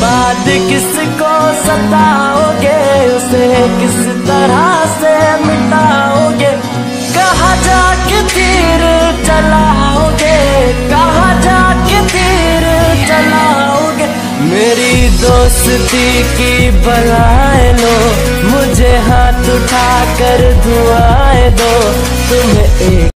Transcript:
बाद किसको सताओगे? उसे किस तरह से मिटाओगे? कहा जाके तीर चलाओगे कहा जाके तीर चलाओगे मेरी दोस्ती की बलाए लो। मुझे हाथ उठा कर दुआए दो। तुम्हें एक